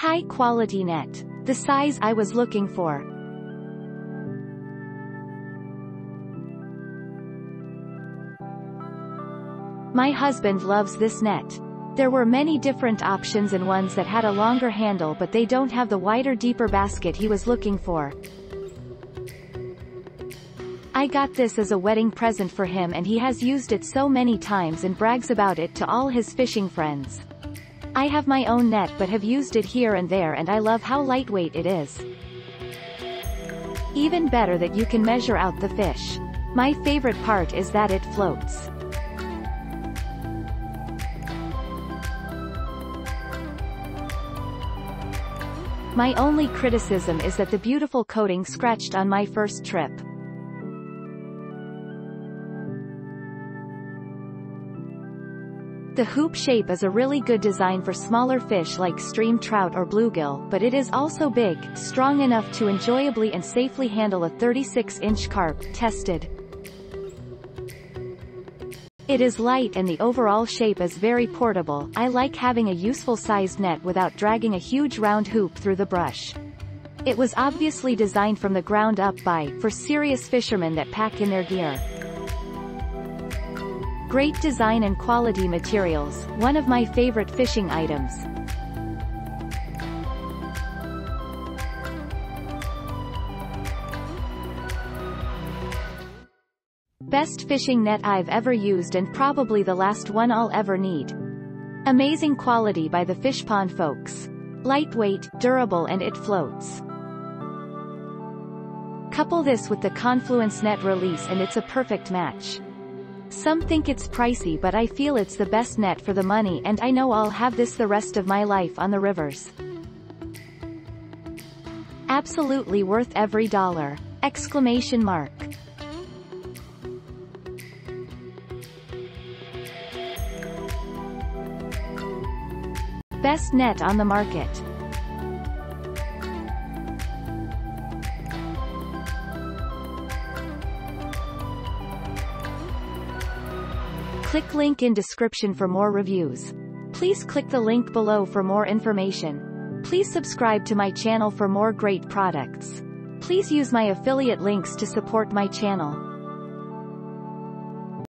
High quality net. The size I was looking for. My husband loves this net. There were many different options and ones that had a longer handle but they don't have the wider deeper basket he was looking for. I got this as a wedding present for him and he has used it so many times and brags about it to all his fishing friends. I have my own net but have used it here and there and I love how lightweight it is. Even better that you can measure out the fish. My favorite part is that it floats. My only criticism is that the beautiful coating scratched on my first trip. The hoop shape is a really good design for smaller fish like stream trout or bluegill, but it is also big, strong enough to enjoyably and safely handle a 36-inch carp, tested. It is light and the overall shape is very portable. I like having a useful sized net without dragging a huge round hoop through the brush. It was obviously designed from the ground up by, for serious fishermen that pack in their gear. Great design and quality materials, one of my favorite fishing items. Best fishing net I've ever used and probably the last one I'll ever need. Amazing quality by the Fishpond folks. Lightweight, durable and it floats. Couple this with the Confluence net release and it's a perfect match. Some think it's pricey but I feel it's the best net for the money and I know I'll have this the rest of my life on the rivers. Absolutely worth every dollar. Exclamation mark. Best net on the market. Click link in description for more reviews. Please click the link below for more information. Please subscribe to my channel for more great products. Please use my affiliate links to support my channel.